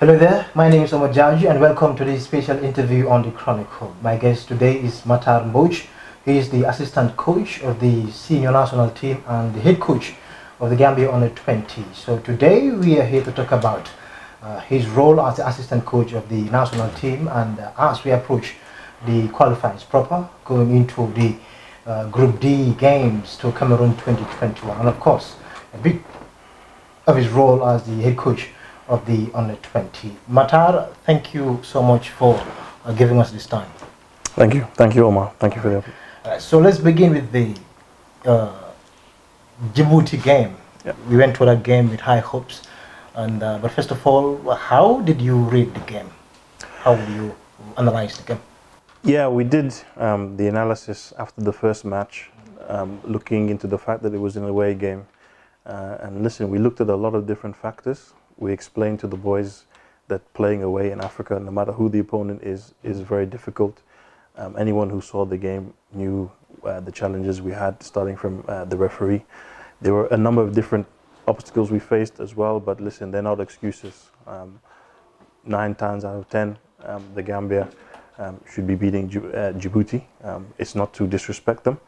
Hello there, my name is Omar and welcome to this special interview on the Chronicle. My guest today is Mattarr Mboge. He is the assistant coach of the senior national team and the head coach of the Gambia Under 20. So today we are here to talk about uh, his role as the assistant coach of the national team and uh, as we approach the qualifiers proper going into the uh, Group D games to Cameroon 2021 and of course a big of his role as the head coach of the under 20. Mattarr, thank you so much for uh, giving us this time. Thank you. Thank you, Omar. Thank you for the Uh, so let's begin with the uh, Djibouti game. Yep. We went to that game with high hopes. And, uh, but first of all, how did you read the game? How would you analyze the game? Yeah, we did um, the analysis after the first match, um, looking into the fact that it was an away game. Uh, and listen, we looked at a lot of different factors. We explained to the boys that playing away in Africa, no matter who the opponent is, is very difficult. Um, anyone who saw the game knew uh, the challenges we had, starting from uh, the referee. There were a number of different obstacles we faced as well, but listen, they're not excuses. Um, nine times out of ten, um, the Gambia um, should be beating Djib- uh, Djibouti. Um, it's not to disrespect them,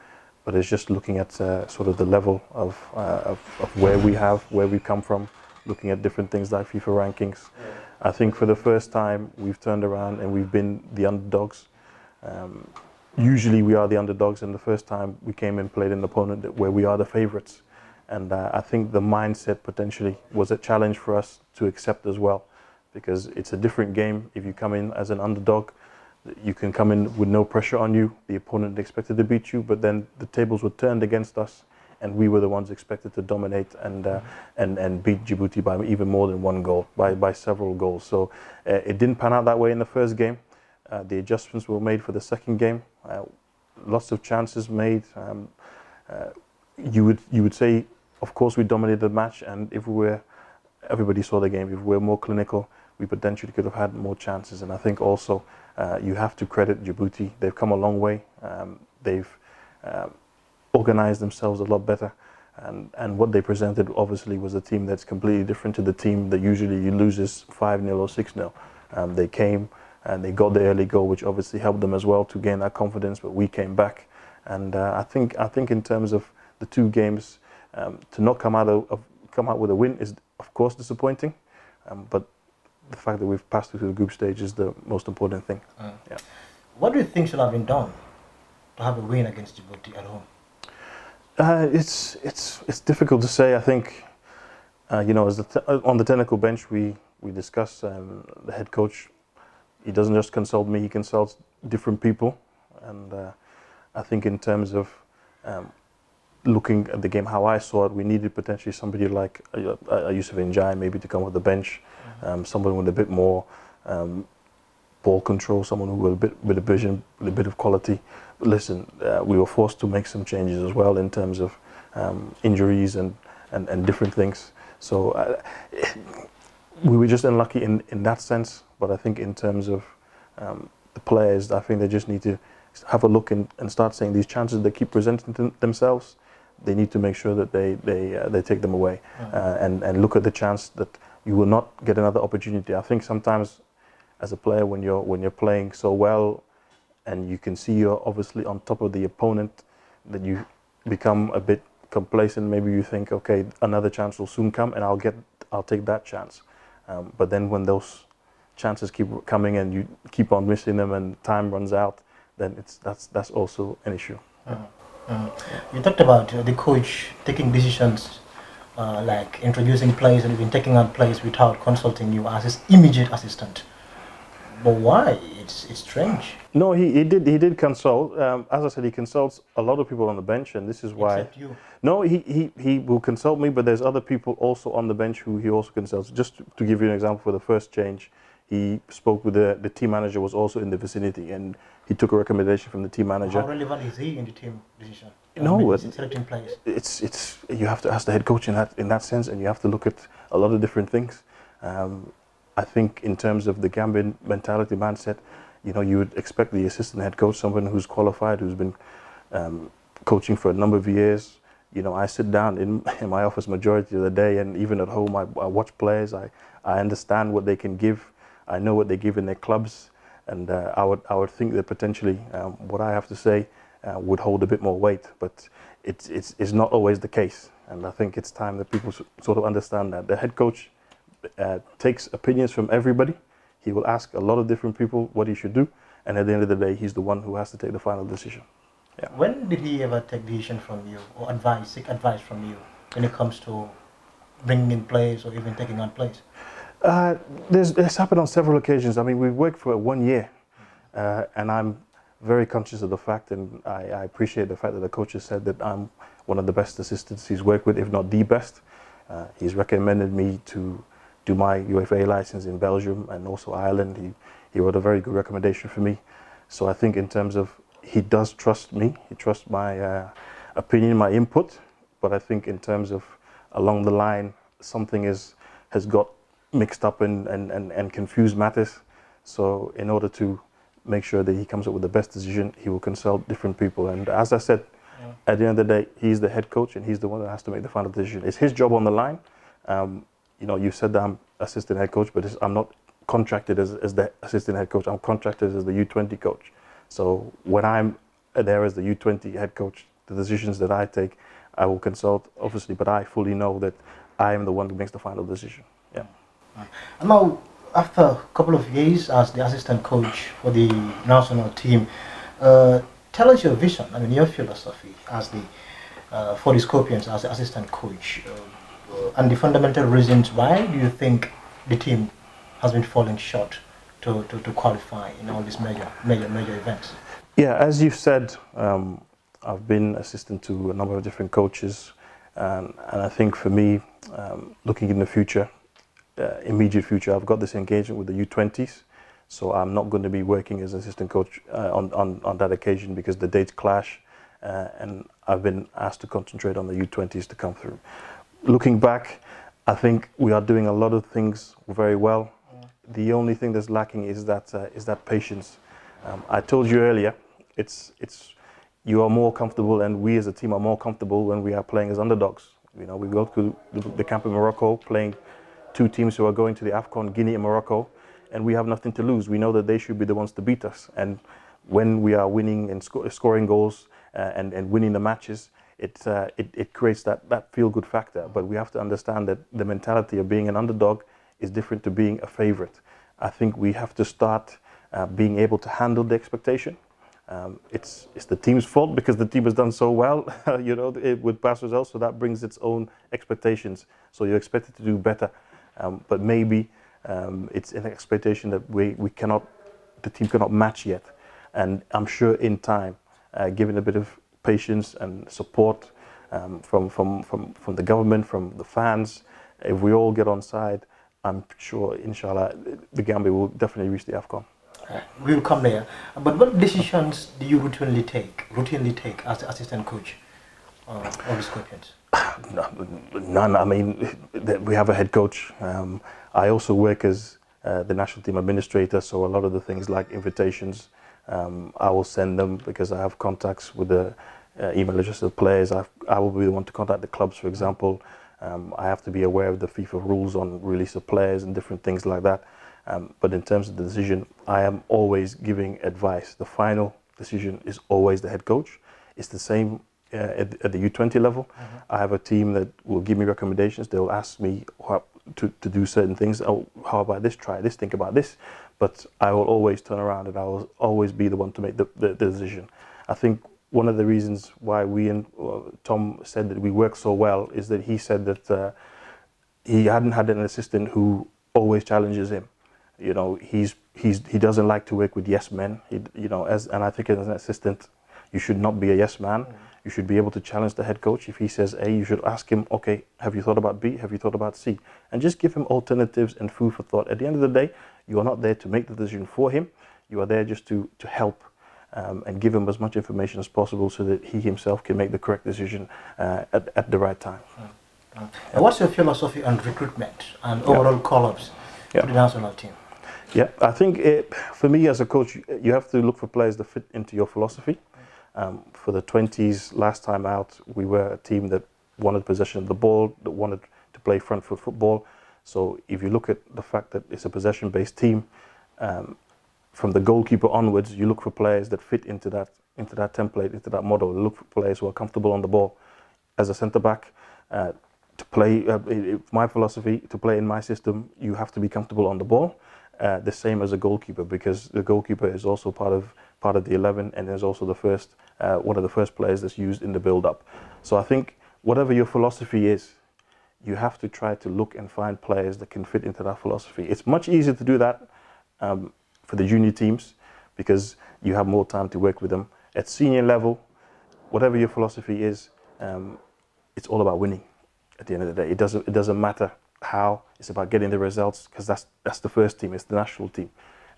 but it's just looking at uh, sort of the level of, uh, of, of where we have, where we come from, looking at different things like FIFA rankings. I think for the first time we've turned around and we've been the underdogs. Um, usually we are the underdogs, and the first time we came and played an opponent where we are the favourites. And uh, I think the mindset potentially was a challenge for us to accept as well, because it's a different game. If you come in as an underdog, you can come in with no pressure on you. The opponent expected to beat you, but then the tables were turned against us, and we were the ones expected to dominate and uh, and and beat Djibouti by even more than one goal, by by several goals. So uh, it didn't pan out that way in the first game. Uh, the adjustments were made for the second game. Uh, lots of chances made. Um, uh, you would you would say, of course, we dominated the match, and if we were, everybody saw the game. If we were more clinical, we potentially could have had more chances. And I think also uh, you have to credit Djibouti. They've come a long way. Um, they've um, organized themselves a lot better. And, and what they presented obviously was a team that's completely different to the team that usually loses 5 0 or 6 0. Um, they came and they got the early goal, which obviously helped them as well to gain that confidence. But we came back, and uh, I think I think in terms of the two games, um, to not come out of, of come out with a win is of course disappointing, um, but the fact that we've passed through the group stage is the most important thing. Yeah. What do you think should have been done to have a win against Djibouti at home? Uh, it's it's it's difficult to say. I think, uh, you know, as the uh, on the technical bench, we we discuss um, the head coach. He doesn't just consult me; he consults different people, and uh, I think in terms of um, looking at the game, how I saw it, we needed potentially somebody like uh, uh, Yusuf maybe to come with the bench, um, someone with a bit more um, ball control, someone who with a bit with a vision, with a bit of quality. Listen, uh, we were forced to make some changes as well in terms of um, injuries and, and, and different things. So uh, we were just unlucky in, in that sense. But I think in terms of um, the players, I think they just need to have a look and, and start saying these chances they keep presenting themselves. They need to make sure that they they uh, they take them away uh, and and look at the chance that you will not get another opportunity. I think sometimes as a player when you're when you're playing so well and you can see you're obviously on top of the opponent that you become a bit complacent. Maybe you think okay another chance will soon come and I'll get I'll take that chance. Um, but then when those chances keep coming and you keep on missing them and time runs out then it's that's that's also an issue. You talked about uh, the coach taking decisions uh, like introducing players and even taking on players without consulting you as his immediate assistant. But why? It's, it's strange. no he, he did he did consult um, as I said he consults a lot of people on the bench and this is why Except you. No, he, he, he will consult me, but there's other people also on the bench who he also consults. Just to, give you an example, for the first change, he spoke with the, the team manager was also in the vicinity, and he took a recommendation from the team manager. How relevant is he in the team decision? No, I mean, it- selecting players. It's it's you have to ask the head coach in that in that sense, and you have to look at a lot of different things. Um, I think in terms of the Gambian mentality mindset, you know, you would expect the assistant head coach, someone who's qualified, who's been um, coaching for a number of years, you know, I sit down in, in my office majority of the day, and even at home, I, I watch players. I, I understand what they can give. I know what they give in their clubs, and uh, I would I would think that potentially um, what I have to say uh, would hold a bit more weight, but it's it's it's not always the case, and I think it's time that people sort of understand that. The head coach uh, takes opinions from everybody. He will ask a lot of different people what he should do, and at the end of the day, he's the one who has to take the final decision. Yeah. When did he ever take decision from you or advice, seek advice from you when it comes to bringing in players or even taking on players? Uh, there's, it's happened on several occasions. I mean, we've worked for one year, uh, and I'm very conscious of the fact, and I, I, appreciate the fact that the coach has said that I'm one of the best assistants he's worked with, if not the best. Uh, he's recommended me to do my UEFA license in Belgium and also Ireland. He, he wrote a very good recommendation for me. So I think in terms of he does trust me. He trusts my uh, opinion, my input. But I think in terms of along the line, something is has got mixed up and, and, and, and confused matters. So in order to make sure that he comes up with the best decision, he will consult different people. And as I said, yeah. at the end of the day, he's the head coach and he's the one that has to make the final decision. It's his job on the line. Um, you know, you said that I'm assistant head coach, but I'm not contracted as, as the assistant head coach. I'm contracted as the U20 coach. So when I'm there as the U20 head coach, the decisions that I take, I will consult, obviously, but I fully know that I am the one who makes the final decision. Yeah. Now, after a couple of years as the assistant coach for the national team, uh, tell us your vision, I mean, your philosophy as the uh, for the Scorpions as the assistant coach, uh, and the fundamental reasons why do you think the team has been falling short to, to, to qualify in all these major, major, major events? Yeah, as you've said, um, I've been assistant to a number of different coaches, and, and I think for me, um, looking in the future, uh, immediate future, I've got this engagement with the U20s, so I'm not going to be working as assistant coach uh, on, on, on that occasion because the dates clash, uh, and I've been asked to concentrate on the U20s to come through. Looking back, I think we are doing a lot of things very well the only thing that's lacking is that uh, is that patience. Um, I told you earlier, it's it's you are more comfortable, and we as a team are more comfortable when we are playing as underdogs. You know, we go to the, the camp in Morocco, playing two teams who are going to the AFCON, Guinea and Morocco, and we have nothing to lose. We know that they should be the ones to beat us. And when we are winning and sco scoring goals uh, and and winning the matches, it, uh, it it creates that that feel good factor. But we have to understand that the mentality of being an underdog is different to being a favorite. I think we have to start uh, being able to handle the expectation. Um, it's, it's the team's fault because the team has done so well, you know, it, with past results, so that brings its own expectations. So you expect it to do better, um, but maybe um, it's an expectation that we, we cannot, the team cannot match yet. And I'm sure in time, uh, given a bit of patience and support um, from, from, from, from the government, from the fans, if we all get on side, I'm sure, inshallah, the Gambia will definitely reach the AFCON. Uh, we will come there. But what decisions do you routinely take, routinely take as the assistant coach uh, of the Scorpions? None. I mean, we have a head coach. Um, I also work as uh, the national team administrator, so a lot of the things like invitations, um, I will send them because I have contacts with the uh, email addresses of players. I've, I will be the one to contact the clubs, for example. Um, I have to be aware of the FIFA rules on release of players and different things like that. Um, but in terms of the decision, I am always giving advice. The final decision is always the head coach. It's the same uh, at, at, the U20 level. Mm -hmm. I have a team that will give me recommendations. They will ask me how, to, to do certain things. Oh, how about this? Try this. Think about this. But I will always turn around and I will always be the one to make the, the, the decision. I think one of the reasons why we and uh, Tom said that we work so well is that he said that uh, he hadn't had an assistant who always challenges him. You know, he's he's he doesn't like to work with yes men. He, you know, as and I think as an assistant, you should not be a yes man. Mm. You should be able to challenge the head coach. If he says A, you should ask him, okay, have you thought about B? Have you thought about C? And just give him alternatives and food for thought. At the end of the day, you are not there to make the decision for him. You are there just to to help um, and give him as much information as possible so that he himself can make the correct decision uh, at, at the right time. Mm. And what's your philosophy on recruitment and overall call-ups for the national team? Yeah, I think it, for me as a coach, you have to look for players that fit into your philosophy. Um, for the 20s, last time out, we were a team that wanted possession of the ball, that wanted to play front foot football. So if you look at the fact that it's a possession-based team, um, from the goalkeeper onwards, you look for players that fit into that into that template, into that model. Look for players who are comfortable on the ball. As a centre back, uh, to play, uh, my philosophy to play in my system, you have to be comfortable on the ball. Uh, the same as a goalkeeper because the goalkeeper is also part of part of the 11 and is also the first uh, one of the first players that's used in the build-up. So I think whatever your philosophy is, you have to try to look and find players that can fit into that philosophy. It's much easier to do that um, for the junior teams because you have more time to work with them. At senior level, whatever your philosophy is, um, it's all about winning. At the end of the day, it doesn't it doesn't matter how. It's about getting the results because that's that's the first team. It's the national team,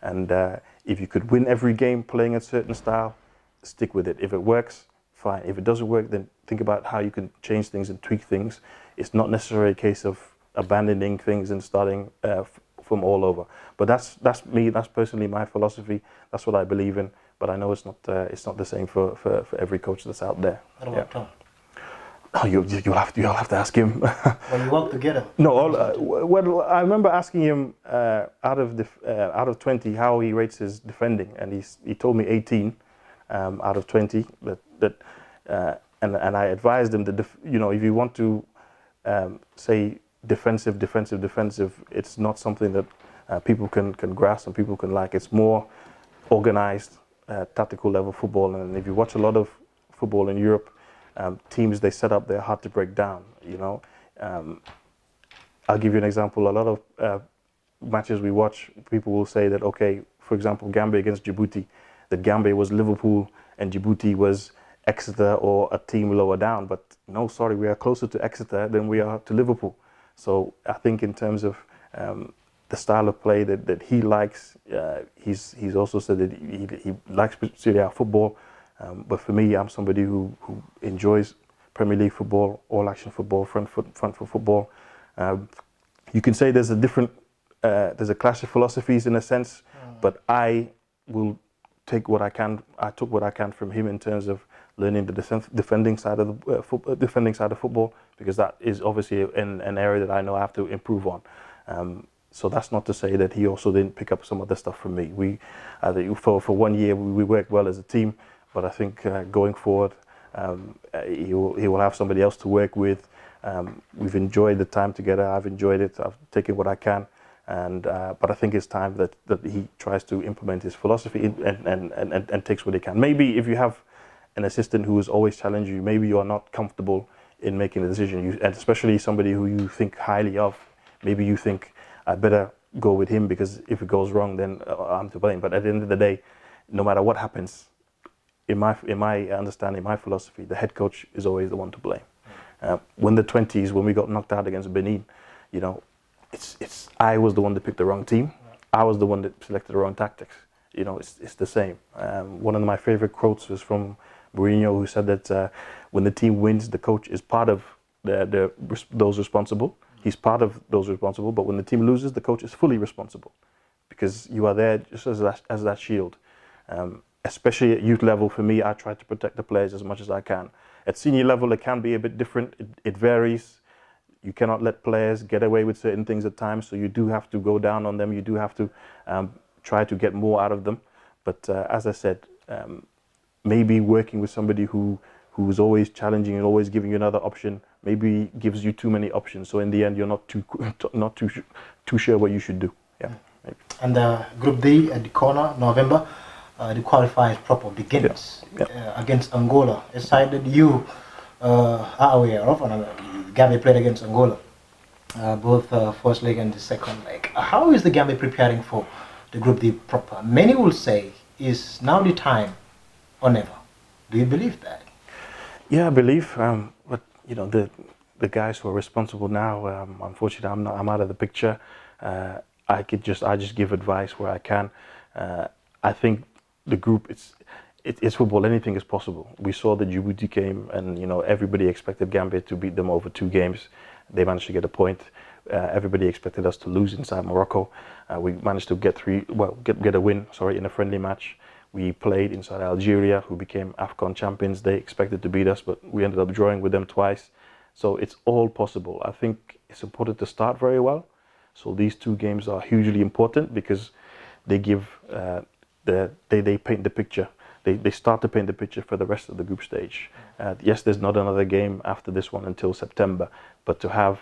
and uh, if you could win every game playing a certain style, stick with it. If it works, fine. If it doesn't work, then think about how you can change things and tweak things. It's not necessarily a case of abandoning things and starting uh, from all over. But that's that's me. That's personally my philosophy. That's what I believe in. But I know it's not uh, it's not the same for, for, for every coach that's out there. What about yeah. Tom? Oh, you you'll have to you'll have to ask him. well, you work together. No, all, uh, well, I remember asking him uh, out of the uh, out of twenty how he rates his defending, and he he told me eighteen um, out of twenty. That that uh, and and I advised him that you know if you want to um, say defensive, defensive, defensive, it's not something that uh, people can can grasp and people can like. It's more organized, uh, tactical level football, and if you watch a lot of football in Europe um, teams they set up, they're hard to break down. You know, um, I'll give you an example. A lot of uh, matches we watch, people will say that okay, for example, Gambia against Djibouti, that Gambia was Liverpool and Djibouti was Exeter or a team lower down. But no, sorry, we are closer to Exeter than we are to Liverpool. So I think in terms of um, the style of play that, that he likes, uh, he's he's also said that he, he likes Serie A football. Um, but for me, I'm somebody who, who enjoys Premier League football, all action football, front foot, front foot football. Um, you can say there's a different, uh, there's a clash of philosophies in a sense, mm. but I will take what I can. I took what I can from him in terms of learning the defending side of the uh, uh, defending side of football because that is obviously an, an area that I know I have to improve on. Um, so that's not to say that he also didn't pick up some of the stuff from me. We, for for one year, we, we worked well as a team. But I think uh, going forward, um, uh, he, will, he will have somebody else to work with. Um, we've enjoyed the time together. I've enjoyed it. I've taken what I can. And, uh, but I think it's time that, that he tries to implement his philosophy and, and, and, and takes what he can. Maybe if you have an assistant who is always challenging you, maybe you are not comfortable in making a decision, you, and especially somebody who you think highly of, maybe you think I better go with him because if it goes wrong, then uh, I'm to blame. But at the end of the day, no matter what happens, in my in my understanding, my philosophy, the head coach is always the one to blame. Uh, when the 20s, when we got knocked out against Benin, you know, it's it's I was the one that picked the wrong team. I was the one that selected the wrong tactics. You know, it's it's the same. Um, one of my favorite quotes was from Mourinho, who said that uh, when the team wins, the coach is part of the, the those responsible. He's part of those responsible, but when the team loses, the coach is fully responsible because you are there just as that, as that shield. Um, especially at youth level, for me, I try to protect the players as much as I can. At senior level, it can be a bit different. It, it, varies. You cannot let players get away with certain things at times, so you do have to go down on them. You do have to um, try to get more out of them. But uh, as I said, um, maybe working with somebody who who's always challenging and always giving you another option maybe gives you too many options. So in the end, you're not too not too too sure what you should do. Yeah. Maybe. And uh, Group D at the corner, November uh, the qualifiers proper begins yeah. Yeah. Uh, against Angola, a side that you uh, are aware of. And Gambia played against Angola, uh, both uh, first leg and the second leg. How is the Gambia preparing for the Group D proper? Many will say is now the time or never. Do you believe that? Yeah, I believe. Um, but you know the the guys who are responsible now. Um, unfortunately, I'm not. I'm out of the picture. Uh, I could just I just give advice where I can. I think the group, it's it, it's football. Anything is possible. We saw the Djibouti game, and you know everybody expected Gambia to beat them over two games. They managed to get a point. Uh, everybody expected us to lose inside Morocco. Uh, we managed to get three, well, get get a win. Sorry, in a friendly match. We played inside Algeria, who became AFCON champions. They expected to beat us, but we ended up drawing with them twice. So it's all possible. I think it's important to start very well. So these two games are hugely important because they give uh, the they, they paint the picture. They, they start to paint the picture for the rest of the group stage. Uh, yes, there's not another game after this one until September, but to have,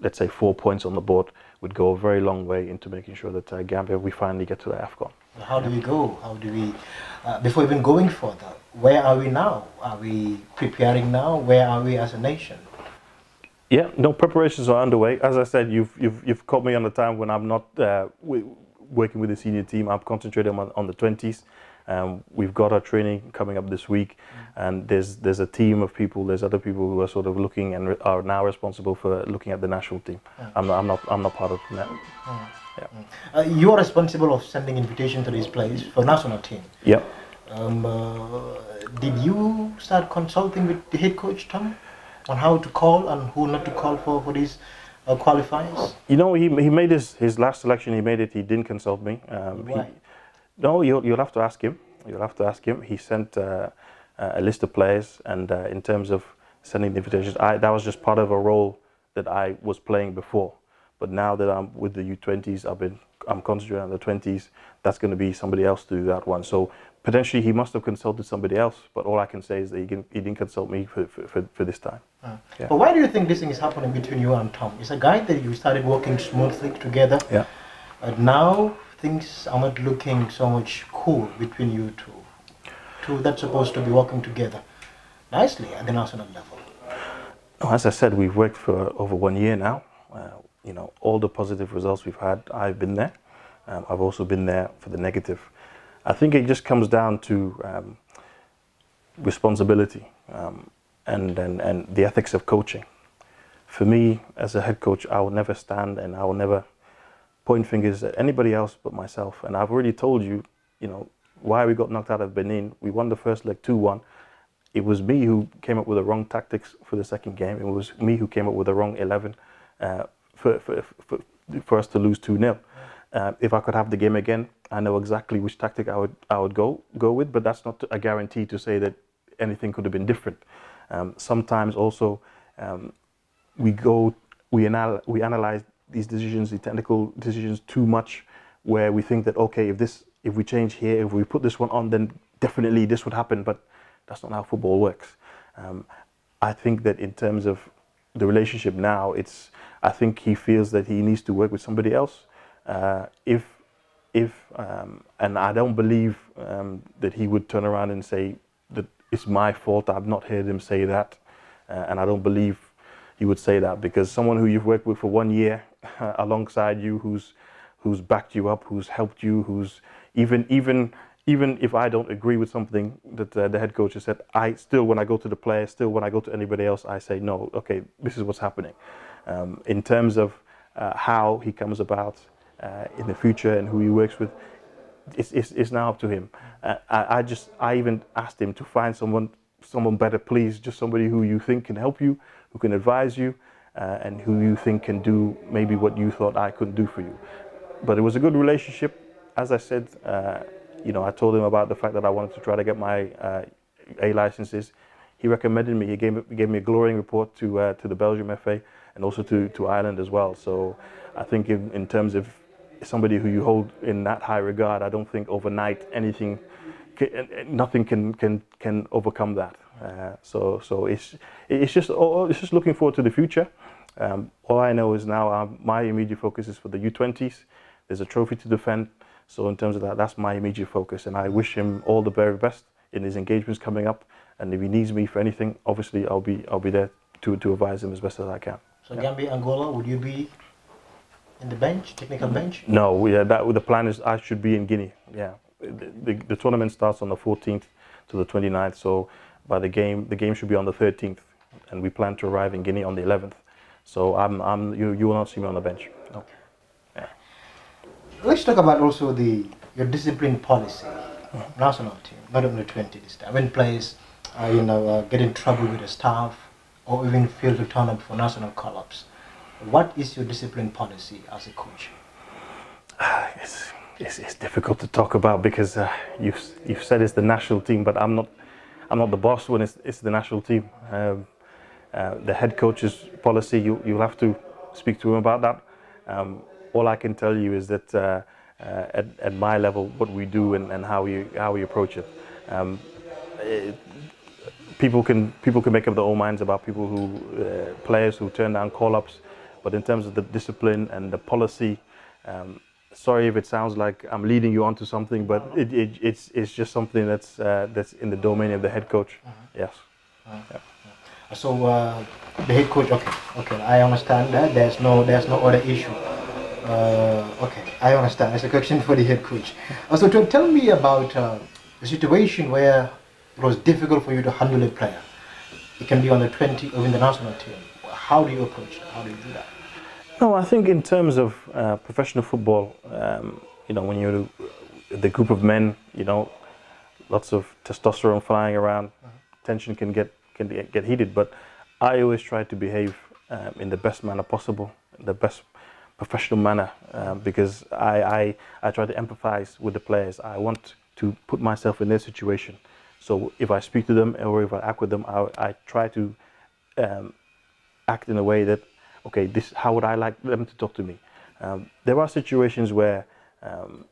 let's say, four points on the board would go a very long way into making sure that uh, Gambia we finally get to the AFCON. How do we go? How do we, uh, before even going further, where are we now? Are we preparing now? Where are we as a nation? Yeah, no preparations are underway. As I said, you've you've you've caught me on the time when I'm not uh, working with the senior team. I'm concentrating on, on the 20s. Um, we've got our training coming up this week, mm. and there's there's a team of people. There's other people who are sort of looking and are now responsible for looking at the national team. I'm not I'm not I'm not part of that. Mm. Yeah. Uh, you are responsible of sending invitation to these players for national team. Yeah. Um, uh, did you start consulting with the head coach Tom on how to call and who not to call for for these? Uh, qualifiers? You know, he, he made his, his last selection, he made it, he didn't consult me. Um, Why? He, no, you'll, you'll have to ask him. You'll have to ask him. He sent uh, a list of players, and uh, in terms of sending the invitations, I, that was just part of a role that I was playing before. But now that I'm with the U20s, I've been I'm concentrating on the 20s. That's going to be somebody else to do that one. So potentially he must have consulted somebody else. But all I can say is that he, can, he didn't consult me for, for, for this time. Uh, yeah. But why do you think this thing is happening between you and Tom? It's a guy that you started working smoothly together. Yeah. But now things are not looking so much cool between you two. Two that's supposed to be working together nicely at the national level. As I said, we've worked for over one year now. Uh, you know, all the positive results we've had, I've been there. Um, I've also been there for the negative. I think it just comes down to um, responsibility um, and, and, and the ethics of coaching. For me, as a head coach, I will never stand and I will never point fingers at anybody else but myself. And I've already told you, you know, why we got knocked out of Benin. We won the first leg 2-1. It was me who came up with the wrong tactics for the second game. It was me who came up with the wrong 11 uh, for, for, for, for, us to lose 2-0. Uh, if I could have the game again, I know exactly which tactic I would I would go go with, but that's not a guarantee to say that anything could have been different. Um, sometimes also um, we go we anal we analyze these decisions, the technical decisions, too much, where we think that okay, if this, if we change here, if we put this one on, then definitely this would happen. But that's not how football works. Um, I think that in terms of the relationship now, it's. I think he feels that he needs to work with somebody else. Uh, if, if, um, and I don't believe um, that he would turn around and say that it's my fault. I've not heard him say that, uh, and I don't believe he would say that because someone who you've worked with for one year alongside you, who's who's backed you up, who's helped you, who's even even even if I don't agree with something that uh, the head coach has said, I still when I go to the players, still when I go to anybody else, I say no. Okay, this is what's happening. Um, in terms of uh, how he comes about uh, in the future and who he works with, it's, it's, it's now up to him. Uh, I, I just I even asked him to find someone someone better, please, just somebody who you think can help you, who can advise you, uh, and who you think can do maybe what you thought I couldn't do for you. But it was a good relationship. As I said, uh, you know, I told him about the fact that I wanted to try to get my uh, A licenses. He recommended me. He gave, gave me a glowing report to uh, to the Belgium FA and also to, to Ireland as well. So I think in, in terms of somebody who you hold in that high regard, I don't think overnight anything, nothing can can can overcome that. Uh, so so it's it's just oh, it's just looking forward to the future. Um, all I know is now um, my immediate focus is for the U20s. There's a trophy to defend. So in terms of that, that's my immediate focus. And I wish him all the very best in his engagements coming up. And if he needs me for anything, obviously I'll be I'll be there to, to advise him as best as I can. So yeah. Gambia, Angola, would you be in the bench, technical mm-hmm. bench? No, yeah, that the plan is I should be in Guinea. Yeah, the, the, the tournament starts on the 14th to the 29th. So by the game, the game should be on the 13th, and we plan to arrive in Guinea on the 11th. So I'm, I'm, you, you will not see me on the bench. Let's talk about also the your discipline policy, mm-hmm. national team, not only 20 this time. When players, uh, you know, uh, get in trouble with the staff, or even fail to turn up for national call-ups, what is your discipline policy as a coach? It's, it's, it's difficult to talk about because uh, you've you've said it's the national team, but I'm not I'm not the boss when it's, it's the national team. Um, Uh, the head coach's policy, you, you'll have to speak to him about that. Um, all I can tell you is that uh, uh, at, at my level, what we do and, and how, we, how we approach it. Um, it people can people can make up their own minds about people who uh, players who turn down call-ups, but in terms of the discipline and the policy, um, sorry if it sounds like I'm leading you onto something, but it, it, it's it's just something that's uh, that's in the domain of the head coach. Mhm. Yes. Yeah. So uh, the head coach, okay, okay, I understand that. There's no, there's no other issue. Uh, okay, I understand. That's a question for the head coach. Uh, so to tell me about uh, a situation where it was difficult for you to handle a player. It can be on the 20 or in the national team. How do you approach? How do you do that? No, I think in terms of uh, professional football, um, you know, when you're the group of men, you know, lots of testosterone flying around, tension can get can get heated. But I always try to behave um, in the best manner possible, the best professional manner, um, because I, I I try to empathize with the players. I want to put myself in their situation. So if I speak to them or if I act with them, I, I try to um, act in a way that, okay, this how would I like them to talk to me? Um, there are situations where um,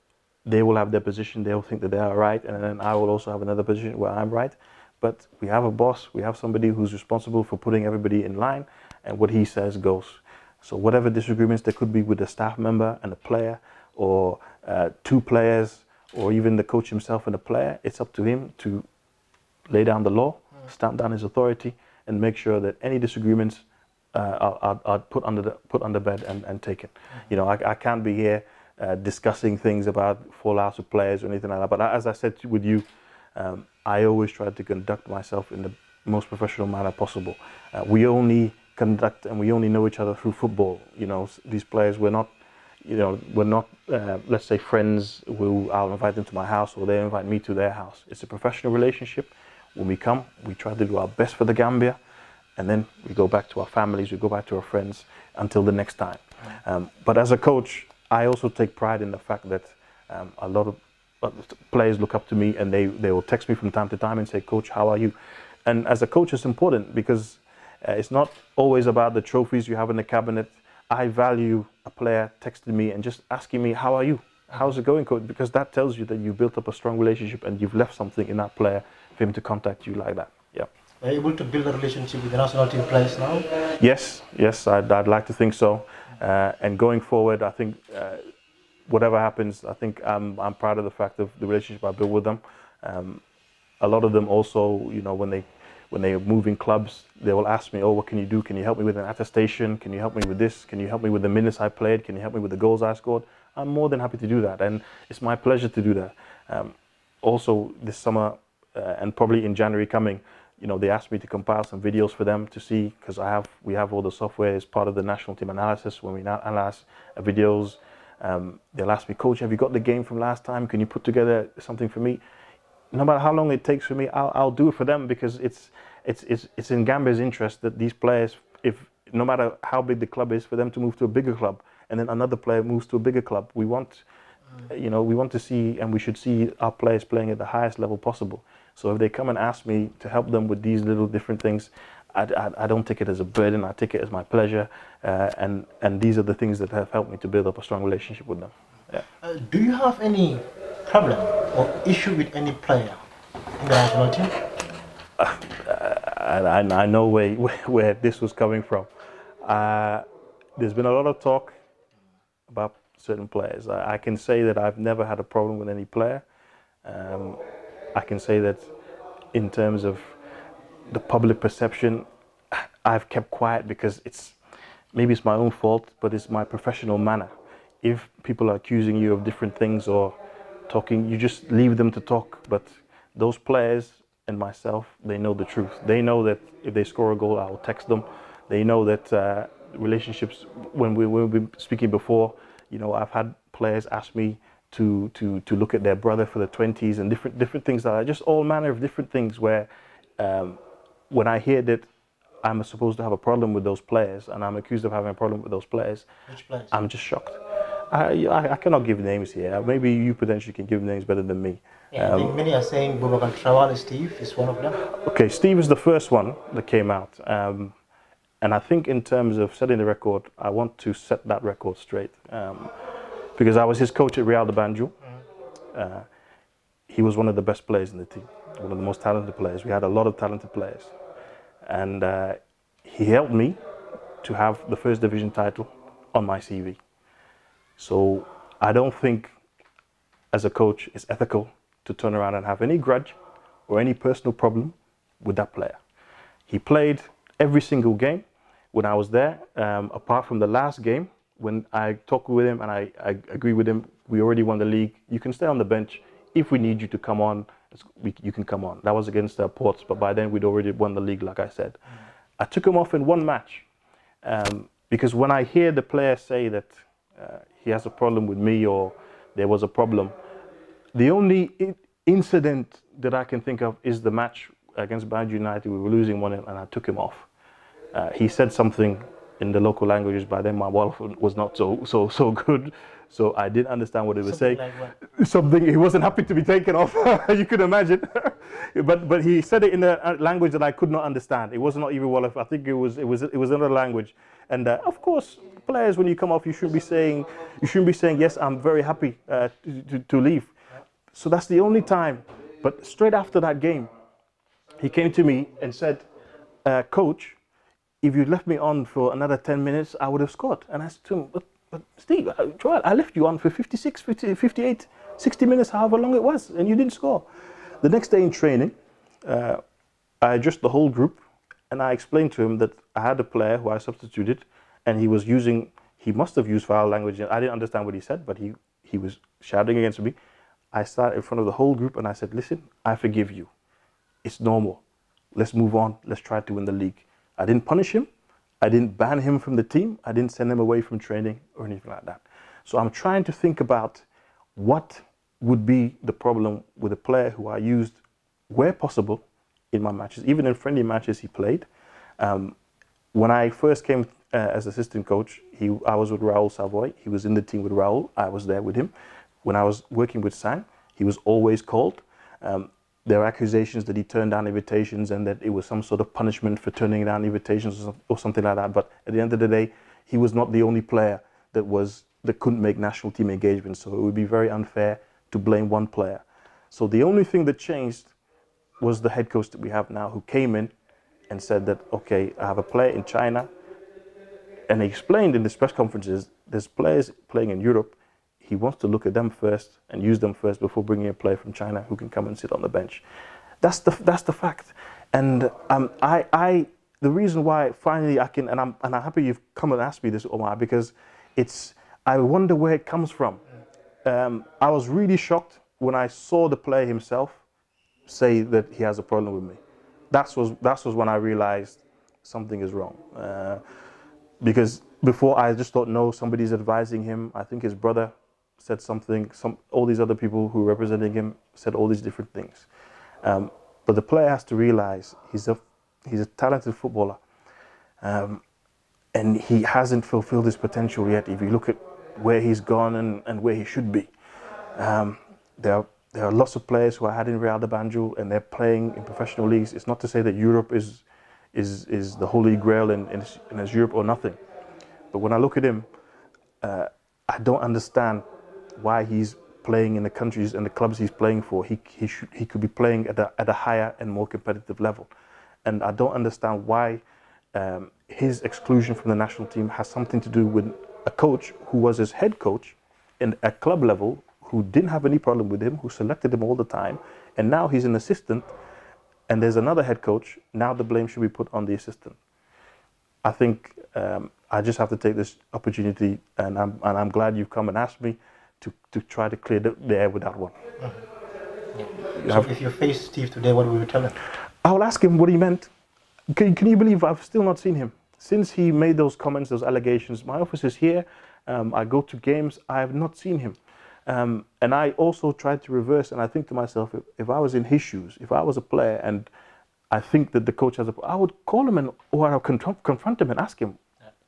they will have their position, they will think that they are right, and then I will also have another position where I'm right. But we have a boss, we have somebody who's responsible for putting everybody in line, and what he says goes. So whatever disagreements there could be with a staff member and a player, or uh, two players, or even the coach himself and the player, it's up to him to lay down the law, stamp down his authority, and make sure that any disagreements uh, are, are, put under the, put under bed and, and taken. Mm-hmm. You know, I, I can't be here uh, discussing things about fallouts with players or anything like that. But as I said with you, um, I always try to conduct myself in the most professional manner possible. Uh, we only conduct and we only know each other through football. You know, these players we're not, you know, we're not, uh, let's say, friends who I'll invite them to my house or they invite me to their house. It's a professional relationship when we come, we try to do our best for the Gambia, and then we go back to our families, we go back to our friends until the next time. Um, but as a coach, I also take pride in the fact that um, a lot of players look up to me and they, they will text me from time to time and say, Coach, how are you? And as a coach, it's important because uh, it's not always about the trophies you have in the cabinet. I value a player texting me and just asking me, How are you? How's it going, coach? Because that tells you that you built up a strong relationship and you've left something in that player for him to contact you like that. Yeah. Are you able to build a relationship with the national team players now? Yes, yes, I'd, I'd like to think so. Uh, and going forward, I think uh, whatever happens, I think I'm, I'm proud of the fact of the relationship I built with them. Um, a lot of them also, you know, when they when they move in clubs, they will ask me, "Oh, what can you do? Can you help me with an attestation? Can you help me with this? Can you help me with the minutes I played? Can you help me with the goals I scored?" I'm more than happy to do that, and it's my pleasure to do that. Um, also, this summer, uh, and probably in January coming, you know, they asked me to compile some videos for them to see because I have we have all the software as part of the national team analysis. When we analyze uh, videos, um, they'll ask me, Coach, have you got the game from last time? Can you put together something for me? No matter how long it takes for me, I'll, I'll do it for them because it's it's it's it's in Gambia's interest that these players, if no matter how big the club is, for them to move to a bigger club, and then another player moves to a bigger club. We want you know, we want to see and we should see our players playing at the highest level possible. So if they come and ask me to help them with these little different things, I, I, I don't take it as a burden. I take it as my pleasure, uh, and and these are the things that have helped me to build up a strong relationship with them. Yeah. Uh, do you have any problem or issue with any player in the national team? Uh, I, I know where, where this was coming from. Uh, there's been a lot of talk about certain players. I, I, can say that I've never had a problem with any player. Um, I can say that in terms of the public perception, I've kept quiet because it's maybe it's my own fault, but it's my professional manner. If people are accusing you of different things or talking, you just leave them to talk. But those players and myself, they know the truth. They know that if they score a goal, I will text them. They know that uh, relationships, when we, when we were speaking before, you know, I've had players ask me to to to look at their brother for the 20s and different different things like that. Just all manner of different things where um, when I hear that I'm supposed to have a problem with those players and I'm accused of having a problem with those players, players? I'm just shocked. I, I, cannot give names here. Maybe you potentially can give names better than me. Yeah, I think um, many are saying Boubacar Traoré Steve is one of them. Okay, Steve is the first one that came out. Um, and I think in terms of setting the record, I want to set that record straight. Um, because I was his coach at Real de Banjul. Uh, he was one of the best players in the team, one of the most talented players. We had a lot of talented players. And uh, he helped me to have the first division title on my CV. So I don't think, as a coach, it's ethical to turn around and have any grudge or any personal problem with that player. He played every single game when I was there, um, apart from the last game when I talked with him and I, I agree with him. We already won the league. You can stay on the bench if we need you to come on. We, you can come on. That was against the Ports, but by then we'd already won the league, like I said. Mm. I took him off in one match um, because when I hear the player say that uh, he has a problem with me or there was a problem, the only incident that I can think of is the match against Band United. We were losing one and I took him off. Uh, he said something in the local languages. By then, my Wolof was not so so so good, so I didn't understand what he was saying. Like Something he wasn't happy to be taken off. you could imagine, but but he said it in a language that I could not understand. It was not even Wolof. I think it was it was it was another language. And uh, of course, players, when you come off, you shouldn't be saying you shouldn't be saying yes. I'm very happy uh, to, to, leave. So that's the only time. But straight after that game, he came to me and said, uh, "Coach." if you'd left me on for another 10 minutes, I would have scored. And I said to him, but, but Steve, Joel, I left you on for 56, 50, 58, 60 minutes, however long it was, and you didn't score. The next day in training, uh, I addressed the whole group and I explained to him that I had a player who I substituted and he was using, he must have used foul language. I didn't understand what he said, but he, he was shouting against me. I sat in front of the whole group and I said, listen, I forgive you. It's normal. Let's move on. Let's try to win the league. I didn't punish him. I didn't ban him from the team. I didn't send him away from training or anything like that. So I'm trying to think about what would be the problem with a player who I used where possible in my matches, even in friendly matches he played. Um, when I first came uh, as assistant coach, he, I was with Raoul Savoy. He was in the team with Raoul. I was there with him. When I was working with Sang, he was always called. Um, there were accusations that he turned down invitations and that it was some sort of punishment for turning down invitations or something like that. But at the end of the day, he was not the only player that was that couldn't make national team engagements. So it would be very unfair to blame one player. So the only thing that changed was the head coach that we have now, who came in and said that okay, I have a player in China, and he explained in this press conferences there's players playing in Europe he wants to look at them first and use them first before bringing a player from China who can come and sit on the bench. That's the that's the fact. And um, I I the reason why finally I can and I'm and I'm happy you've come and asked me this, Omar, because it's I wonder where it comes from. Um, I was really shocked when I saw the player himself say that he has a problem with me. That was that was when I realized something is wrong. Uh, because before I just thought no, somebody's advising him. I think his brother said something. Some all these other people who were representing him said all these different things. Um, but the player has to realize he's a he's a talented footballer, um, and he hasn't fulfilled his potential yet. If you look at where he's gone and, and where he should be, um, there are there are lots of players who are had in Real de Banjul and they're playing in professional leagues. It's not to say that Europe is is is the holy grail and, and, and it's Europe or nothing. But when I look at him, uh, I don't understand why he's playing in the countries and the clubs he's playing for. He, he, should, he could be playing at a, at a higher and more competitive level. And I don't understand why um, his exclusion from the national team has something to do with a coach who was his head coach in, at club level who didn't have any problem with him, who selected him all the time, and now he's an assistant and there's another head coach. Now the blame should be put on the assistant. I think um, I just have to take this opportunity, and I'm, and I'm glad you've come and asked me to, to try to clear the, the air with that one. Mm-hmm. Yeah. So if you face Steve today, what will you tell him? I will ask him what he meant. Can, can you believe I've still not seen him? Since he made those comments, those allegations, my office is here. Um, I go to games. I have not seen him. Um, and I also tried to reverse, and I think to myself, if, if, I was in his shoes, if I was a player, and I think that the coach has a, I would call him and or I would confront, him and ask him,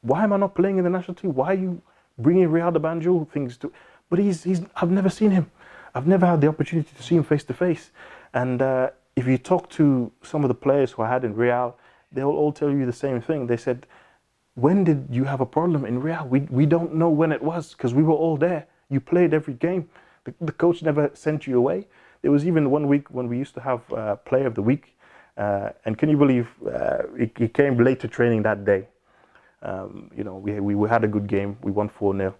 why am I not playing in the national team? Why are you bringing Real de Banjul things to? But he's, he's, I've never seen him. I've never had the opportunity to see him face to face. And uh, if you talk to some of the players who I had in Real, they'll all tell you the same thing. They said, when did you have a problem in Real? We, we don't know when it was because we were all there. You played every game. The, the, coach never sent you away. There was even one week when we used to have uh, Player of the Week. Uh, and can you believe uh, he, he, came late to training that day? Um, you know, we, we had a good game. We won 4 0.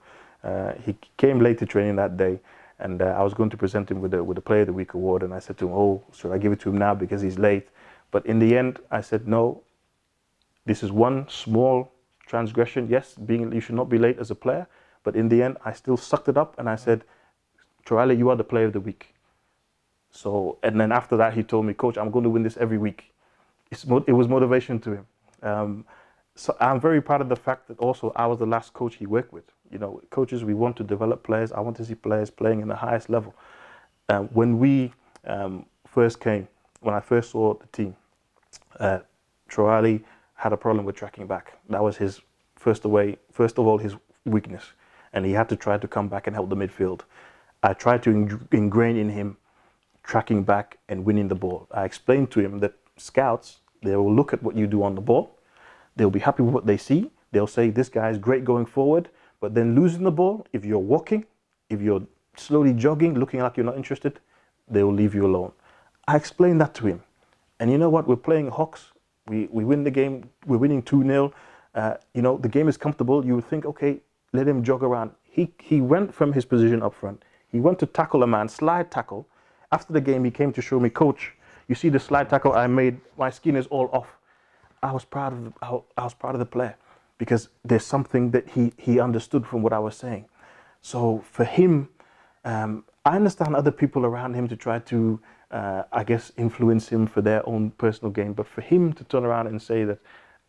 Uh, he came late to training that day. And uh, I was going to present him with the, with the Player of the Week award. And I said to him, Oh, should I give it to him now because he's late? But in the end, I said, No, this is one small transgression. Yes, being you should not be late as a player, but in the end, I still sucked it up and I said, Trawally, you are the player of the week. So, and then after that, he told me, Coach, I'm going to win this every week. It's, it was motivation to him. Um, so I'm very proud of the fact that also I was the last coach he worked with. You know, coaches, we want to develop players. I want to see players playing in the highest level. Uh, when we um, first came, when I first saw the team, uh, Trawally had a problem with tracking back. That was his first away, first of all, his weakness, and he had to try to come back and help the midfield. I tried to ingrain in him tracking back and winning the ball. I explained to him that scouts they will look at what you do on the ball, they'll be happy with what they see. They'll say this guy is great going forward, but then losing the ball, if you're walking, if you're slowly jogging, looking like you're not interested, they will leave you alone. I explained that to him. And you know what? We're playing Hawks we, we win the game, we're winning 2 0. Uh, you know, the game is comfortable. You would think, okay, let him jog around. He, he went from his position up front. He went to tackle a man, slide tackle. After the game, he came to show me, Coach, you see the slide tackle I made, my skin is all off. I was proud of the, I was proud of the player because there's something that he, he understood from what I was saying. So for him, um, I understand other people around him to try to uh, I guess, influence him for their own personal gain. But for him to turn around and say that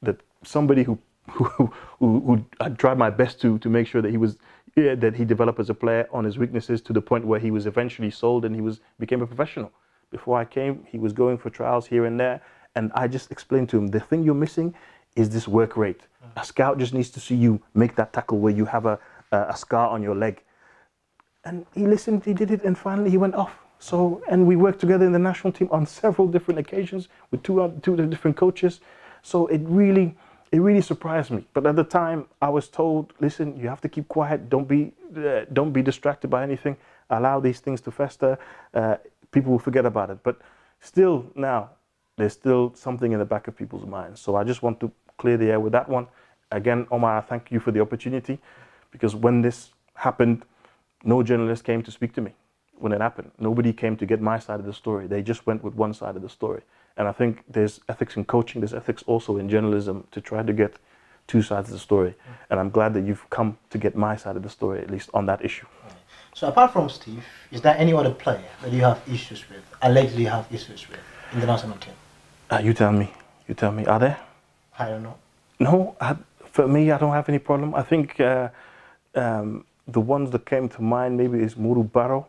that somebody who who, who, who I uh, tried my best to to make sure that he was yeah, that he developed as a player on his weaknesses to the point where he was eventually sold and he was became a professional. Before I came, he was going for trials here and there, and I just explained to him the thing you're missing is this work rate. Mm. A scout just needs to see you make that tackle where you have a, a, a scar on your leg. And he listened, he did it, and finally he went off. So, and we worked together in the national team on several different occasions with two, uh, two different coaches. So it really, it really surprised me. But at the time, I was told, listen, you have to keep quiet. Don't be, uh, don't be distracted by anything. Allow these things to fester. Uh, people will forget about it. But still, now there's still something in the back of people's minds. So I just want to clear the air with that one. Again, Omar, thank you for the opportunity, because when this happened, no journalist came to speak to me when it happened. Nobody came to get my side of the story. They just went with one side of the story. And I think there's ethics in coaching, there's ethics also in journalism to try to get two sides of the story. Mm. And I'm glad that you've come to get my side of the story, at least on that issue. So apart from Steve, is there any other player that you have issues with, allegedly have issues with in the national team? Uh, you tell me. You tell me. Are there? I don't know. No, I, for me, I don't have any problem. I think uh, um, the ones that came to mind maybe is Modou Barrow.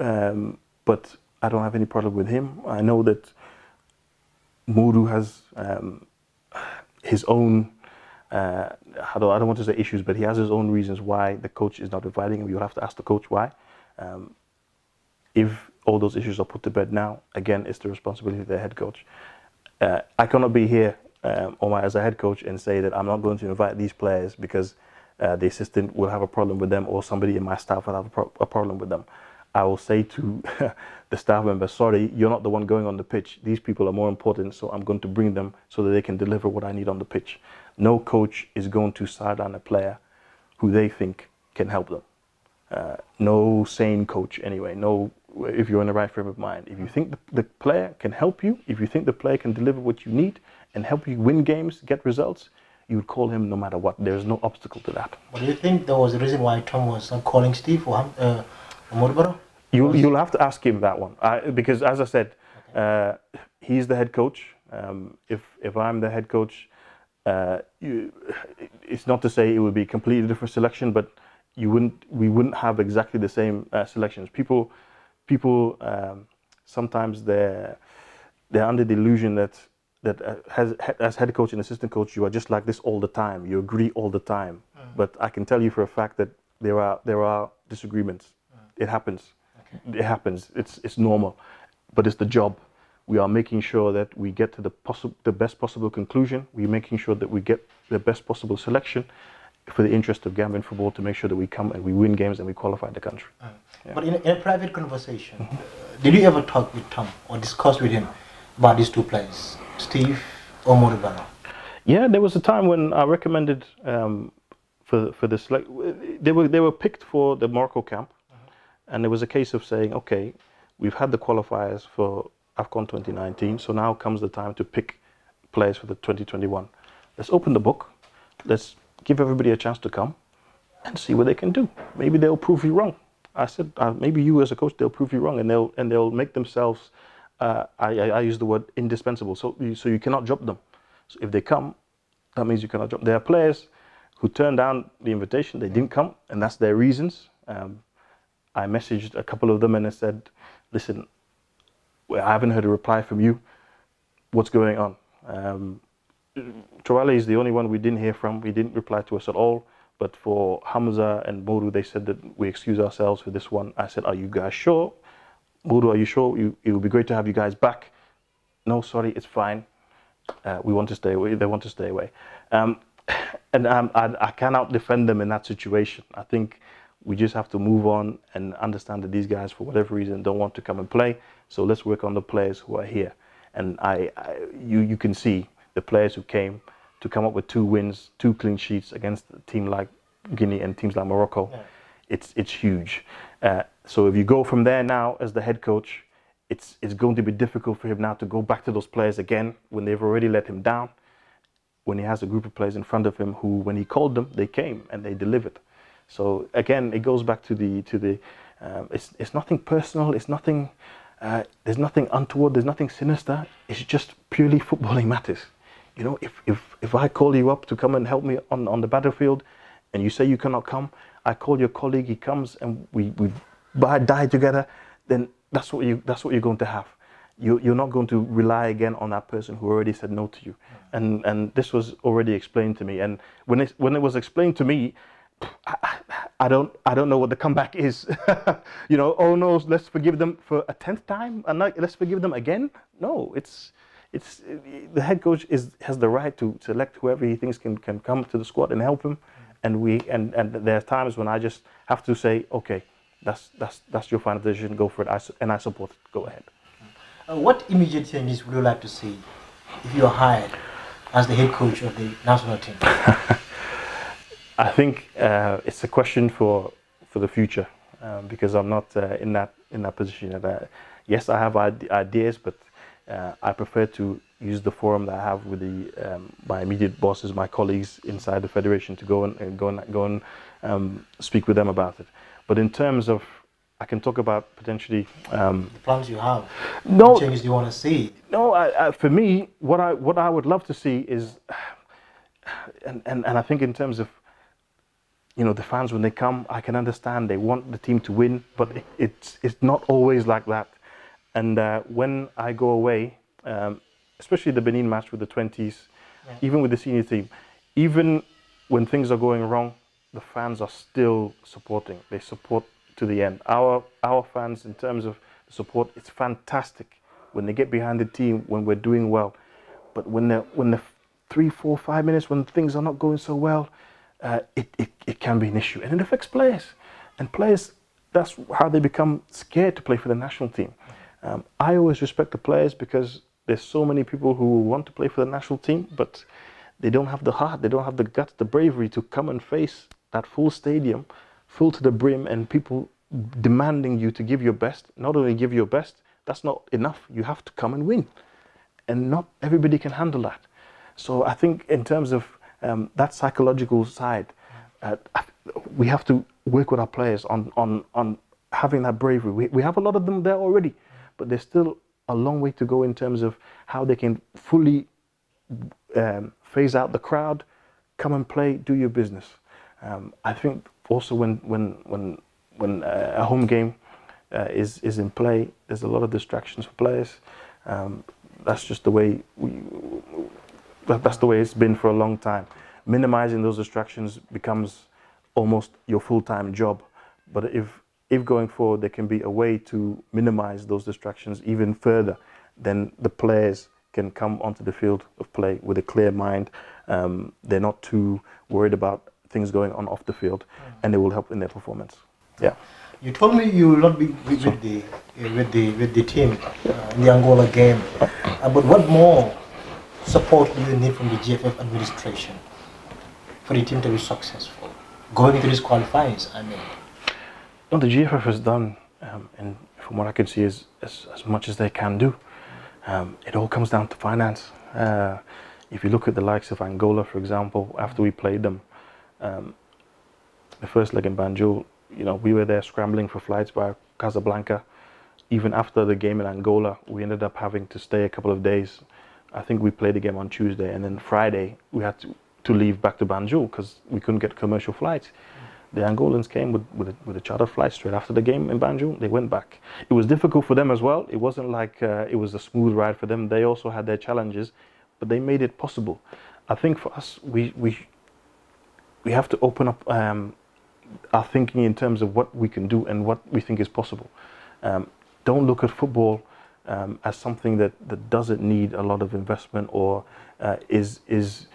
Um, but I don't have any problem with him. I know that Modou has um, his own, uh, I, don't, I don't want to say issues, but he has his own reasons why the coach is not inviting him. You'll have to ask the coach why. Um, if all those issues are put to bed now, again, it's the responsibility of the head coach. Uh, I cannot be here um, as a head coach and say that I'm not going to invite these players because uh, the assistant will have a problem with them or somebody in my staff will have a, pro a problem with them. I will say to the staff member, sorry, you're not the one going on the pitch. These people are more important, so I'm going to bring them so that they can deliver what I need on the pitch. No coach is going to sideline a player who they think can help them. Uh, no sane coach, anyway. No, if you're in the right frame of mind. If you think the, the player can help you, if you think the player can deliver what you need and help you win games, get results, you would call him no matter what. There's no obstacle to that. But do you think there was a reason why Tom was not calling Steve or uh, you, you'll have to ask him that one I, because, as I said, okay. uh, he's the head coach. Um, if if I'm the head coach, uh, you, it's not to say it would be a completely different selection, but you wouldn't we wouldn't have exactly the same uh, selections. People people um, sometimes they're they're under the illusion that that uh, has, as head coach and assistant coach you are just like this all the time. You agree all the time. Mm. But I can tell you for a fact that there are there are disagreements it happens. Okay. It happens. It's it's normal, but it's the job. we are making sure that we get to the, possi- the best possible conclusion. We're making sure that we get the best possible selection for the interest of Gambian football to make sure that we come and we win games and we qualify the country. Mm. But in a, in a private conversation, uh, did you ever talk with Tom or discuss with him about these two players, Steve or Moribana? Yeah, there was a time when I recommended um, for for this. Like they were they were picked for the Morocco camp, and it was a case of saying, okay, we've had the qualifiers for AFCON 2019, so now comes the time to pick players for the 2021. Let's open the book. Let's give everybody a chance to come and see what they can do. Maybe they'll prove you wrong. I said, uh, maybe you as a coach, they'll prove you wrong, and they'll and they'll make themselves. Uh, I, I, I use the word indispensable. So you, so you cannot drop them. So if they come, that means you cannot drop. There are players who turned down the invitation. They didn't come, and that's their reasons. Um, I messaged a couple of them and I said, "Listen, I haven't heard a reply from you. What's going on?" Um, is the only one we didn't hear from. He didn't reply to us at all. But for Hamza and Moru, they said that we excuse ourselves for this one. I said, "Are you guys sure?" Moru, are you sure? You, it would be great to have you guys back. No, sorry, it's fine. Uh, we want to stay away. They want to stay away. Um, and um, I, I cannot defend them in that situation. I think we just have to move on and understand that these guys, for whatever reason, don't want to come and play. So let's work on the players who are here. And I, I you, you can see the players who came to come up with two wins, two clean sheets against a team like Guinea and teams like Morocco. Yeah. It's it's huge. Uh, so if you go from there now as the head coach, it's it's going to be difficult for him now to go back to those players again when they've already let him down. When he has a group of players in front of him who, when he called them, they came and they delivered. So again, it goes back to the to the. Um, it's it's nothing personal. It's nothing. Uh, there's nothing untoward. There's nothing sinister. It's just purely footballing matters. You know, if if if I call you up to come and help me on on the battlefield, and you say you cannot come, I call your colleague. He comes and we we die together. Then that's what you that's what you're going to have. You, you're not going to rely again on that person who already said no to you. And and this was already explained to me. And when it when it was explained to me, I, I don't I don't know what the comeback is. you know, oh no, let's forgive them for a tenth time, and let's forgive them again. No, it's it's the head coach is has the right to select whoever he thinks can, can come to the squad and help him. And we and, and there are times when I just have to say, okay, that's that's that's your final decision. Go for it. I, and I support it. Go ahead. Uh, what immediate changes would you like to see if you are hired as the head coach of the national team? I think uh, it's a question for for the future um, because I'm not uh, in that in that position. Uh, yes, I have ideas, but uh, I prefer to use the forum that I have with the um, my immediate bosses, my colleagues inside the federation, to go and, and go and go and um, speak with them about it. But in terms of, I can talk about potentially um, the plans you have. No changes you want to see. No, I, I, for me, what I what I would love to see is, and, and and I think in terms of you know the fans when they come i can understand they want the team to win but it, it's it's not always like that. And uh, when i go away um, especially the benin match with the 20s yeah. even with the senior team even when things are going wrong the fans are still supporting. They support to the end. Our our fans in terms of support it's fantastic when they get behind the team when we're doing well. But when the when the three four five minutes when things are not going so well uh, it, it, it can be an issue. And it affects players. And players, that's how they become scared to play for the national team. Um, I always respect the players because there's so many people who want to play for the national team, but they don't have the heart, they don't have the guts, the bravery to come and face that full stadium, full to the brim, and people demanding you to give your best. Not only give your best, that's not enough. You have to come and win. And not everybody can handle that. So I think in terms of um, that psychological side, uh, we have to work with our players on, on, on having that bravery. We, we have a lot of them there already, but there's still a long way to go in terms of how they can fully um, phase out the crowd, come and play, do your business. Um, I think also when when when when uh, a home game uh, is is in play, there's a lot of distractions for players. Um, that's just the way we, that, that's the way it's been for a long time. Minimizing those distractions becomes almost your full-time job. But if if going forward there can be a way to minimize those distractions even further, then the players can come onto the field of play with a clear mind. Um, they're not too worried about things going on off the field, and they will help in their performance. Yeah. You told me you will not be with, with the with the with the team uh, in the Angola game, uh, but what more support do you need from the GFF administration for the team to be successful going into these qualifiers? I mean, well, the GFF has done, um, and from what I can see, is as, as much as they can do. Um, it all comes down to finance. Uh, if you look at the likes of Angola, for example, after we played them, um, the first leg in Banjul, you know, we were there scrambling for flights by Casablanca. Even after the game in Angola, we ended up having to stay a couple of days. I think we played the game on Tuesday, and then Friday we had to, to leave back to Banjul because we couldn't get commercial flights. The Angolans came with, with, a, with a charter flight straight after the game in Banjul. They went back. It was difficult for them as well. It wasn't like uh, it was a smooth ride for them. They also had their challenges, but they made it possible. I think for us, we, we, we have to open up um, our thinking in terms of what we can do and what we think is possible. Um, don't look at football um, as something that, that doesn't need a lot of investment or uh, is, is,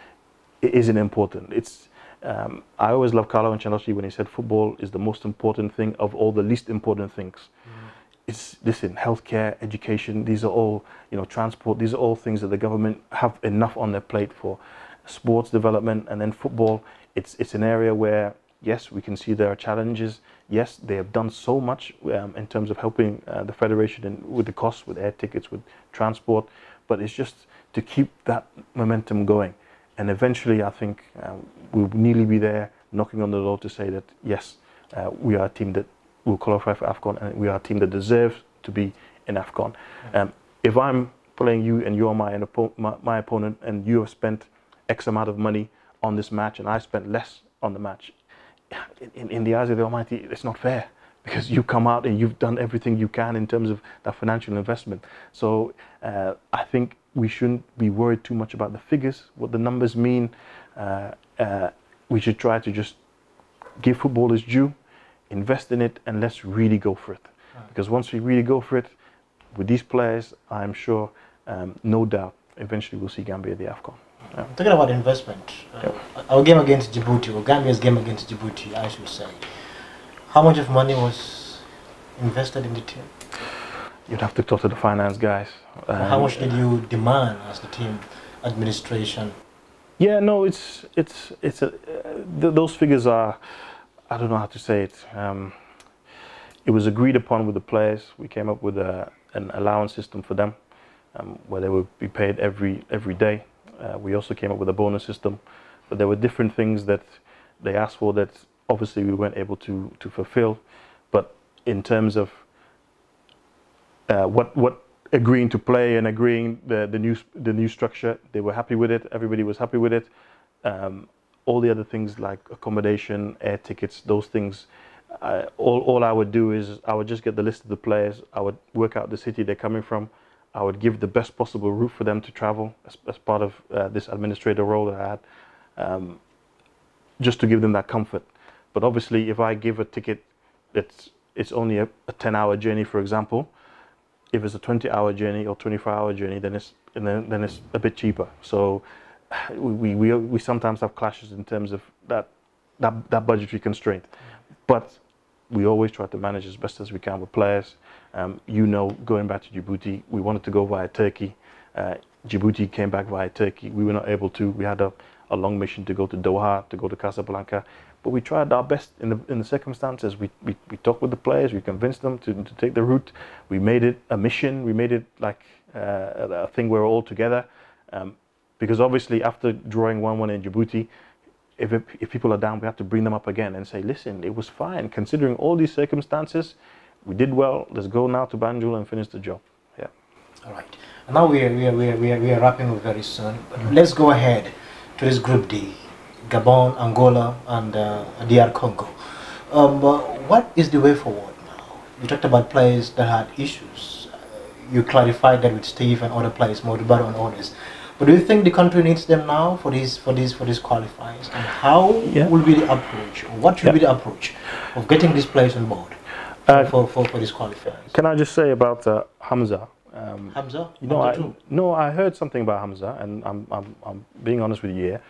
isn't important. It's, um, I always love Carlo Ancelotti when he said football is the most important thing of all the least important things. Mm. It's listen, healthcare, education. These are all you know, transport. These are all things that the government have enough on their plate for. Sports development and then football. It's it's an area where yes, we can see there are challenges. Yes, they have done so much um, in terms of helping uh, the federation and with the costs, with air tickets, with transport. But it's just to keep that momentum going and eventually I think uh, we'll nearly be there knocking on the door to say that yes, uh, we are a team that will qualify for AFCON and we are a team that deserves to be in AFCON. Um, if I'm playing you and you're my, my, my, opponent and you have spent X amount of money on this match and I spent less on the match, in, in the eyes of the Almighty, it's not fair because you come out and you've done everything you can in terms of that financial investment. So uh, I think we shouldn't be worried too much about the figures, what the numbers mean. Uh, uh, we should try to just give football footballers due, invest in it, and let's really go for it. Right. Because once we really go for it, with these players, I'm sure, um, no doubt, eventually we'll see Gambia at the AFCON. Yeah. Talking about investment, uh, our game against Djibouti, or Gambia's game against Djibouti, I should say, how much of money was invested in the team? You'd have to talk to the finance guys. Um, How much did you demand as the team administration? Yeah, no, it's it's it's a, uh, th those figures are, I don't know how to say it. Um, it was agreed upon with the players. We came up with a, an allowance system for them, um, where they would be paid every every day. Uh, we also came up with a bonus system, but there were different things that they asked for that obviously we weren't able to to fulfill. But in terms of uh, what what agreeing to play and agreeing the the new the new structure. They were happy with it. Everybody was happy with it. Um, all the other things like accommodation, air tickets, those things. Uh, all all I would do is I would just get the list of the players. I would work out the city they're coming from. I would give the best possible route for them to travel as, as part of uh, this administrator role that I had, um, just to give them that comfort. But obviously, if I give a ticket that's it's only a, a 10 hour journey, for example, if it's a 20 hour journey or 24 hour journey, then it's, then, then it's a bit cheaper. So we, we, we sometimes have clashes in terms of that, that, that budgetary constraint. But we always try to manage as best as we can with players. Um, you know, going back to Djibouti, we wanted to go via Turkey. Uh, Djibouti came back via Turkey. We were not able to. We had a, a long mission to go to Doha, to go to Casablanca. But we tried our best in the, in the circumstances. We, we, we talked with the players, we convinced them to, to take the route. We made it a mission, we made it like uh, a thing we're all together. Um, because obviously, after drawing 1 1 in Djibouti, if, if people are down, we have to bring them up again and say, listen, it was fine. Considering all these circumstances, we did well. Let's go now to Banjul and finish the job. Yeah. All right. Now we are, we are, we are, we are, we are wrapping up very soon. But let's go ahead to this Group D. Gabon, Angola, and uh, DR Congo. Um, what is the way forward now? You talked about players that had issues. Uh, you clarified that with Steve and other players, Modibar and others. But do you think the country needs them now for these for these for these qualifiers? And how yeah. will be the approach, or what should yeah. be the approach of getting these players on board uh, for, for, for these qualifiers? Can I just say about uh, Hamza? Um, Hamza? You know, I, no, I heard something about Hamza, and I'm, I'm, I'm being honest with you here,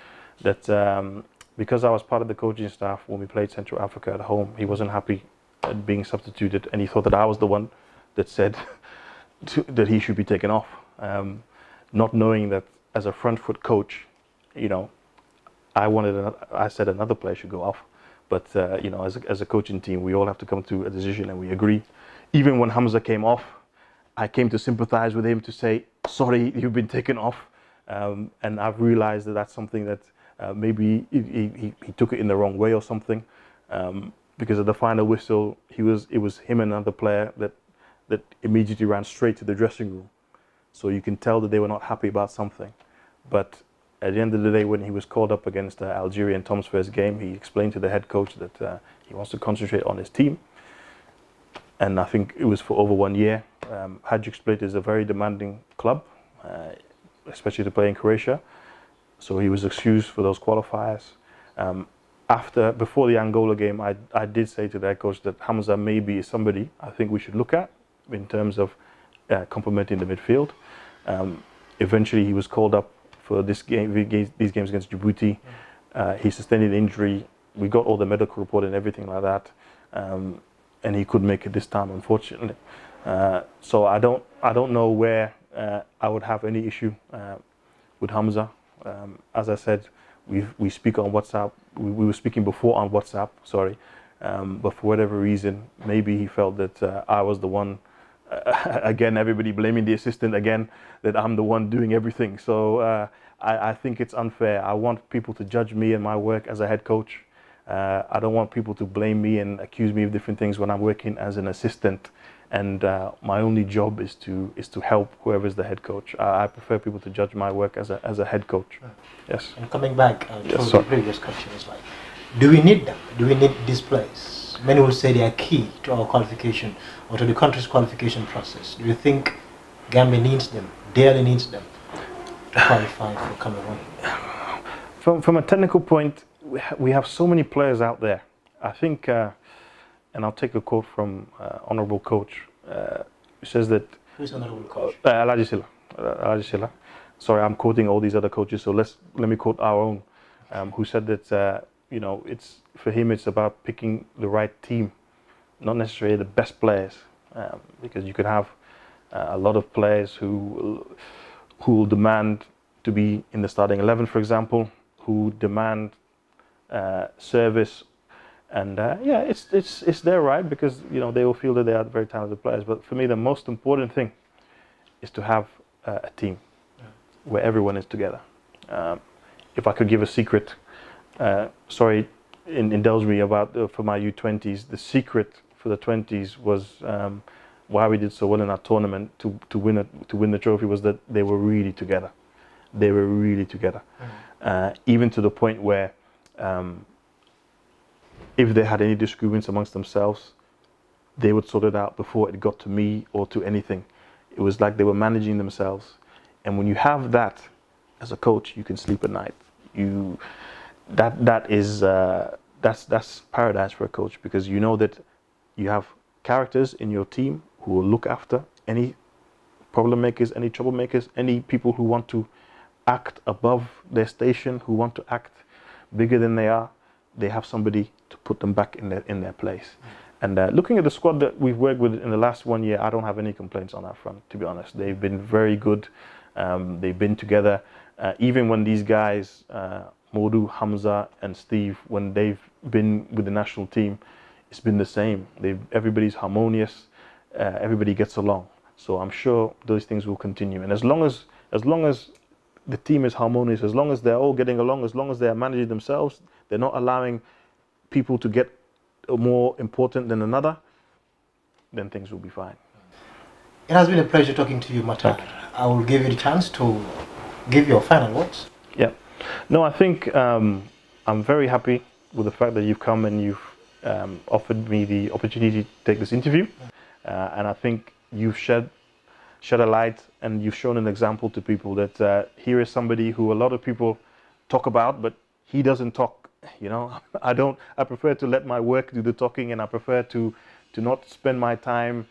that um, because I was part of the coaching staff when we played Central Africa at home, he wasn't happy at being substituted, and he thought that I was the one that said to, that he should be taken off, um, not knowing that as a front foot coach, you know, I wanted, another, I said another player should go off, but uh, you know, as a, as a coaching team, we all have to come to a decision, and we agree. Even when Hamza came off, I came to sympathize with him to say, sorry, you've been taken off. Um, and I've realized that that's something that uh, maybe he, he, he, took it in the wrong way or something. Um, because at the final whistle, he was it was him and another player that that immediately ran straight to the dressing room. So you can tell that they were not happy about something. But at the end of the day, when he was called up against uh, Algeria in Tom's first game, he explained to the head coach that uh, he wants to concentrate on his team. And I think it was for over one year. Um, Hajduk Split is a very demanding club, uh, especially to play in Croatia. So he was excused for those qualifiers. Um, after, before the Angola game, I, I did say to their coach that Hamza maybe is somebody I think we should look at in terms of uh, complementing the midfield. Um, eventually, he was called up for this game, these games against Djibouti. Uh, he sustained an injury. We got all the medical report and everything like that, um, and he couldn't make it this time, unfortunately. Uh, so I don't, I don't know where uh, I would have any issue uh, with Hamza. Um, as I said, we we speak on WhatsApp. We, we, were speaking before on WhatsApp. Sorry, um, but for whatever reason, maybe he felt that uh, I was the one. Uh, again, everybody blaming the assistant again that I'm the one doing everything. So uh, I, I, think it's unfair. I want people to judge me and my work as a head coach. Uh, I don't want people to blame me and accuse me of different things when I'm working as an assistant and uh, my only job is to is to help whoever is the head coach. I prefer people to judge my work as a as a head coach. Yes. And coming back uh, to yes, the previous question is like, do we need them? Do we need these players? Many will say they are key to our qualification or to the country's qualification process. Do you think Gambia needs them, dearly needs them, to qualify for Cameroon? From from a technical point, we, ha we have so many players out there. I think uh, and I'll take a quote from uh, honorable coach. Uh, says that. Who's honorable coach? Uh, Alaji Silla. Uh, Silla. Sorry, I'm quoting all these other coaches. So let's let me quote our own, um, who said that uh, you know it's for him it's about picking the right team, not necessarily the best players, um, because you could have uh, a lot of players who who will demand to be in the starting eleven, for example, who demand uh, service and uh, yeah, it's it's it's their right because you know they will feel that they are very talented players. But for me, the most important thing is to have uh, a team where everyone is together. Um, if I could give a secret, uh, sorry, in, indulge me about uh, for my U20s. The secret for the 20s was um, why we did so well in our tournament to to win it to win the trophy was that they were really together. They were really together, mm. even to the point where. Um, if they had any disagreements amongst themselves, they would sort it out before it got to me or to anything. It was like they were managing themselves. And when you have that as a coach, you can sleep at night. You, that that is uh, that's that's paradise for a coach because you know that you have characters in your team who will look after any problem makers, any troublemakers, any people who want to act above their station, who want to act bigger than they are. They have somebody to put them back in their in their place. And uh, looking at the squad that we've worked with in the last one year, I don't have any complaints on that front. To be honest, they've been very good. Um, they've been together. Uh, even when these guys, uh, Modou, Hamza, and Steve, when they've been with the national team, it's been the same. They've, everybody's harmonious. Uh, everybody gets along. So I'm sure those things will continue. And as long as as long as the team is harmonious, as long as they're all getting along, as long as they're managing themselves, they're not allowing people to get more important than another, then things will be fine. It has been a pleasure talking to you, Mattarr. I will give you the chance to give your final words. Yeah. No, I think um, I'm very happy with the fact that you've come and you've um, offered me the opportunity to take this interview. Uh, and I think you've shed shed a light and you've shown an example to people that uh, here is somebody who a lot of people talk about, but he doesn't talk you know i don't i prefer to let my work do the talking and i prefer to to not spend my time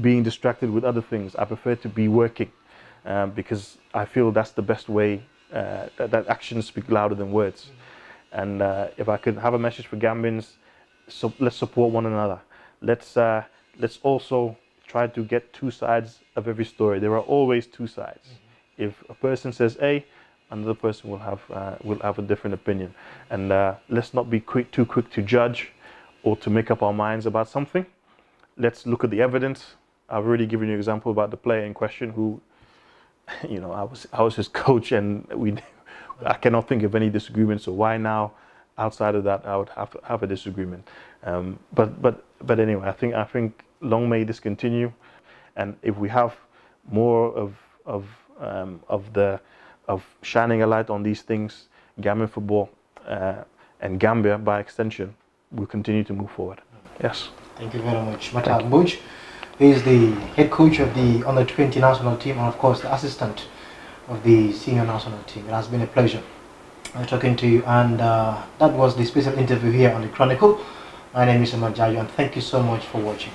being distracted with other things. I prefer to be working um, because I feel that's the best way uh, that, that, actions speak louder than words. And uh, if I could have a message for Gambians, so let's support one another. Let's uh, let's also try to get two sides of every story. There are always two sides. Mm-hmm. If a person says A, another person will have uh, will have a different opinion. And uh, let's not be quick, too quick to judge or to make up our minds about something. Let's look at the evidence. I've already given you an example about the player in question who you know, I was I was his coach, and we I cannot think of any disagreement. So why now? Outside of that, I would have have a disagreement. Um, but but but anyway, I think I think long may this continue, and if we have more of of um, of the of shining a light on these things, Gambian football uh, and Gambia by extension will continue to move forward. Yes. Thank you very much, Mattarr Mboge. He is the head coach of the under 20 national team and of course the assistant of the senior national team. It has been a pleasure uh, talking to you and uh, that was the special interview here on the Chronicle. My name is Omar Jayo and thank you so much for watching.